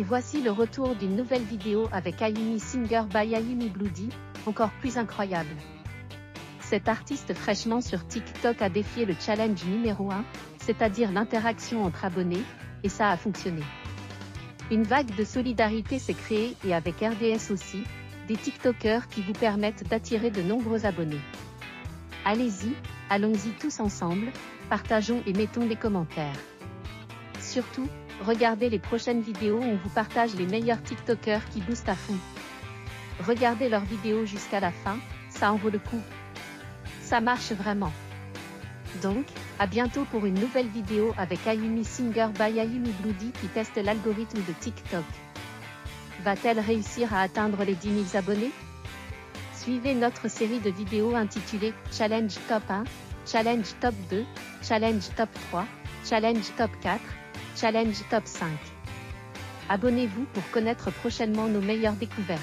Et voici le retour d'une nouvelle vidéo avec Ayumi Singer by Ayumi Bloody, encore plus incroyable. Cet artiste fraîchement sur TikTok a défié le challenge numéro 1, c'est-à-dire l'interaction entre abonnés, et ça a fonctionné. Une vague de solidarité s'est créée et avec RDS aussi, des TikTokers qui vous permettent d'attirer de nombreux abonnés. Allez-y, allons-y tous ensemble, partageons et mettons des commentaires. Surtout, regardez les prochaines vidéos où on vous partage les meilleurs TikTokers qui boostent à fond. Regardez leurs vidéos jusqu'à la fin, ça en vaut le coup. Ça marche vraiment. Donc, à bientôt pour une nouvelle vidéo avec Ayumi Singer by Ayumi Bloody qui teste l'algorithme de TikTok. Va-t-elle réussir à atteindre les 10 000 abonnés? Suivez notre série de vidéos intitulée Challenge Top 1, Challenge Top 2, Challenge Top 3, Challenge Top 4, Challenge Top 5. Abonnez-vous pour connaître prochainement nos meilleures découvertes.